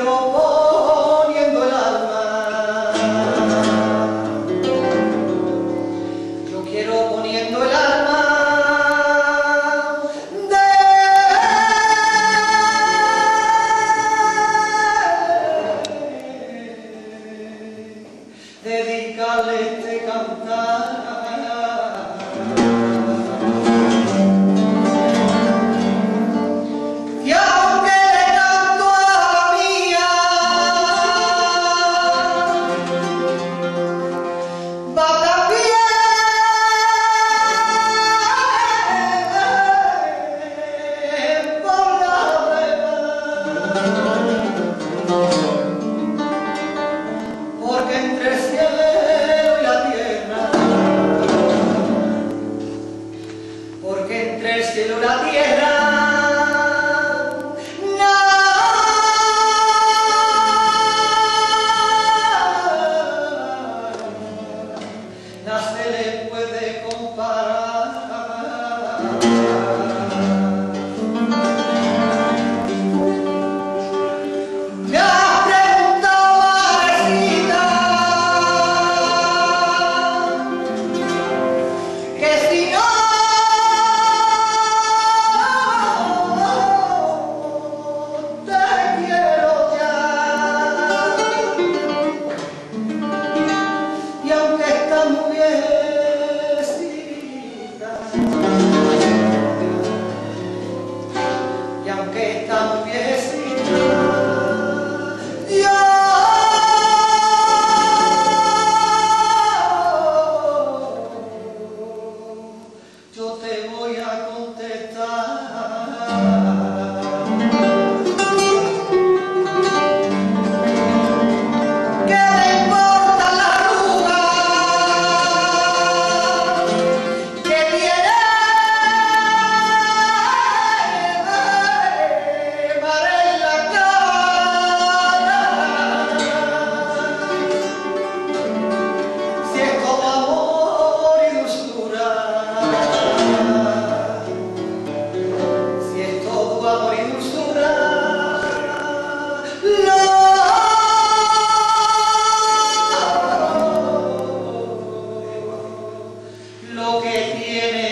Yo quiero poniendo el alma. Yo quiero poniendo el alma de dedicarle te este cantar. La tierra. Nace el aunque he É,